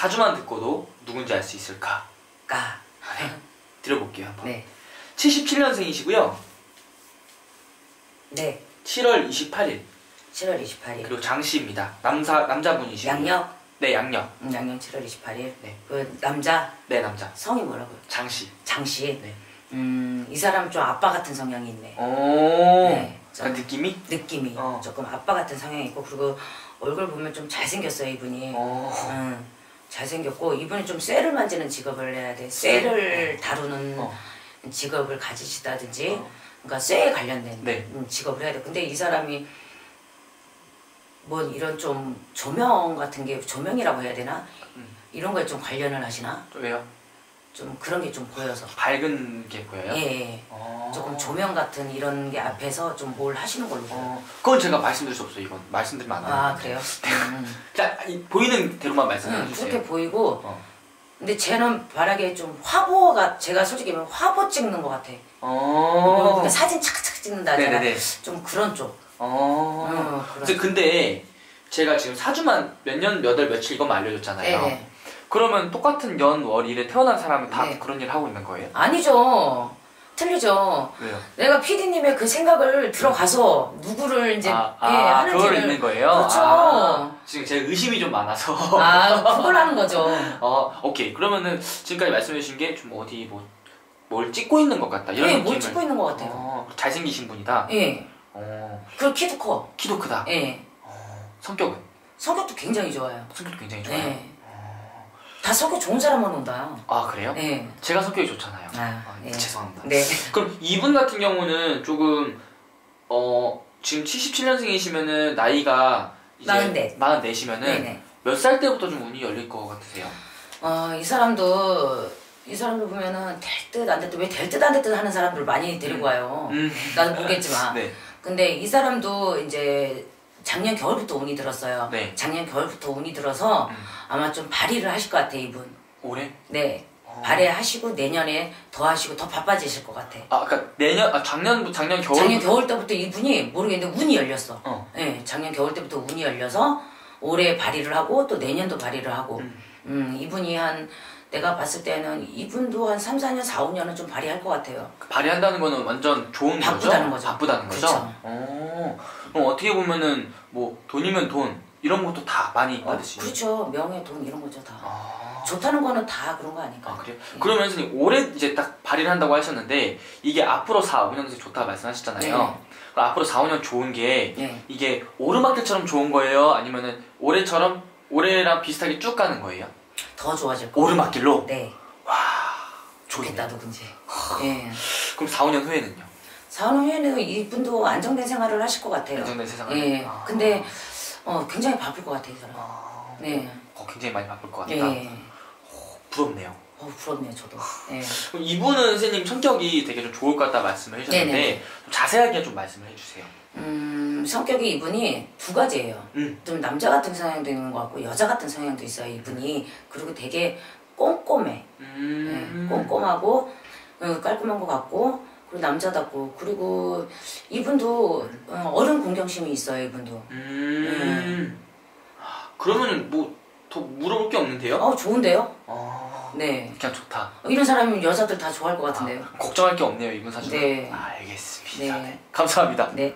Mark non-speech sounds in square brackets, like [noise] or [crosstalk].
사주만 듣고도 누군지 알 수 있을까? 까. 들어볼게요 한번. 네. 77년생이시고요. 네. 7월 28일 7월 28일. 그리고 장씨입니다. 남사 남자분이시고. 양력. 네 양력. 음, 양력 7월 28일. 네. 그 남자 네 남자. 성이 뭐라고요? 장씨. 장씨. 네. 음, 이 사람 좀 아빠 같은 성향이 있네. 오. 네. 약간 느낌이? 느낌이 어. 조금 아빠 같은 성향이 있고 그리고 얼굴 보면 좀 잘생겼어요 이분이. 어. 음, 잘생겼고 이분이 좀 쇠를 만지는 직업을 해야 돼. 쇠를 다루는 어. 직업을 가지시다든지 어. 그러니까 쇠에 관련된 네. 음, 직업을 해야 돼. 근데 이 사람이 뭐 이런 좀 조명 같은 게 조명이라고 해야 되나? 음. 이런 거에 좀 관련을 하시나? 좀 왜요? 좀 그런 게 좀 보여서. 밝은 게 보여요? 예, 예. 어. 조금 조명 같은 이런 게 앞에서 좀 뭘 하시는 걸로 보여요. 어. 그건 제가 말씀드릴 수 없어요. 이건 말씀드리면 안 돼요. 아 그래요? [laughs] 음, 자, 이, 보이는 대로만 말씀해 음, 주세요. 그렇게 보이고 어. 근데 쟤는 바라게 좀 화보가 제가 솔직히 말하면 화보 찍는 것 같아. 어. 그러니까 사진 착착 찍는다. 네네네. 좀 그런 쪽. 어. 어, 그런. 근데, 근데 제가 지금 사주만 몇 년, 몇 월, 며칠 이것만 알려줬잖아요. 네네. 그러면 똑같은 연, 월, 일에 태어난 사람은 다 네. 그런 일을 하고 있는 거예요? 아니죠. 틀리죠. 왜요? 내가 PD님의 그 생각을 들어가서 누구를 이제 아, 예, 아 하는지를 그걸 있는 거예요? 그렇죠. 아, 지금 제가 의심이 좀 많아서. 아 그걸 하는 거죠. [laughs] 어, 오케이. 그러면은 지금까지 말씀해 주신 게 좀 어디 뭐, 뭘 찍고 있는 것 같다. 이런 예, 느낌을. 뭘 찍고 있는 것 같아요. 어, 잘생기신 분이다. 예. 어, 그리고 키도 커. 키도 크다. 예. 어, 성격은? 성격도 굉장히 좋아요. 성격도 굉장히 좋아요. 예. 다 성격 좋은 사람만 온다. 아, 그래요? 예. 제가 성격이 좋잖아요. 아, 아, 예. 죄송합니다. 네. 그럼 이분 같은 경우는 조금 어 지금 77년생이시면은 나이가 이제 마흔넷. 44이면은 네네. 몇살 때부터 좀 운이 열릴 것 같으세요? 어, 이 사람도 이 사람도 보면은 될 듯 안 될 듯 왜 될 듯 안 될 듯 하는 사람들 많이 데리고 와요. 음. 나도 모르겠지만. [laughs] 네. 근데 이 사람도 이제 작년 겨울부터 운이 들었어요. 네. 작년 겨울부터 운이 들어서 음. 아마 좀 발휘를 하실 것 같아 이분. 올해? 네. 어. 발휘하시고 내년에 더 하시고 더 바빠지실 것 같아. 아, 그러니까 내년 아 작년 작년 겨울 작년 겨울 때부터 이분이 모르겠는데 운이 열렸어. 어. 네, 작년 겨울 때부터 운이 열려서 올해 발휘를 하고 또 내년도 발휘를 하고. 음. 음, 이분이 한 내가 봤을 때는 이분도 한 3, 4년, 4, 5년은 좀 발휘할 것 같아요. 발휘한다는 거는 완전 좋은 바쁘다는 거죠? 바쁘다는 거죠? 그쵸. 어. 그럼 어떻게 보면은 뭐 돈이면 돈 이런 것도 다 많이 어, 받으시죠? 그렇죠. 명예, 돈 이런 거죠 다. 아. 좋다는 거는 다 그런 거 아닐까? 아 그래요? 그러면 선생님 올해 이제 딱 발휘를 한다고 하셨는데 이게 앞으로 4, 5년 서 좋다 말씀하셨잖아요. 네. 그럼 앞으로 4, 5년 좋은 게 네. 이게 오르막길처럼 좋은 거예요? 아니면은 올해처럼 올해랑 비슷하게 쭉 가는 거예요? 더 좋아질 거. 오르막길로? 네. 좋겠다. 좋겠다 누군지. 예. 그럼 4, 5년 후에는요? 4, 5년 후에는 이분도 안정된 생활을 하실 것 같아요. 안정된 세상을? 예. 아. 근데 어, 굉장히 바쁠 것 같아요, 이 사람. 아, 네. 어, 굉장히 많이 바쁠 것 같다. 예. 부럽네요. 어, 부럽네요, 저도. 예. 그럼 이분은 선생님 성격이 되게 좀 좋을 것 같다 말씀을 해주셨는데 네네. 좀 자세하게 좀 말씀을 해주세요. 음, 성격이 이분이 두 가지예요. 음. 좀 남자 같은 성향도 있는 것 같고 여자 같은 성향도 있어요, 이분이. 그리고 되게 꼼꼼해. 음. 예, 꼼꼼하고 어, 깔끔한 것 같고 그리고 남자답고 그리고 이분도 어, 어른 공경심이 있어요, 이분도. 음. 그러면은 뭐더 물어볼 게 없는데요? 어, 좋은데요? 아, 네. 그냥 좋다. 이런 사람이면 여자들 다 좋아할 것 같은데요. 아, 걱정할 게 없네요 이분 사주는. 네. 아, 알겠습니다. 네. 네. 감사합니다. 네.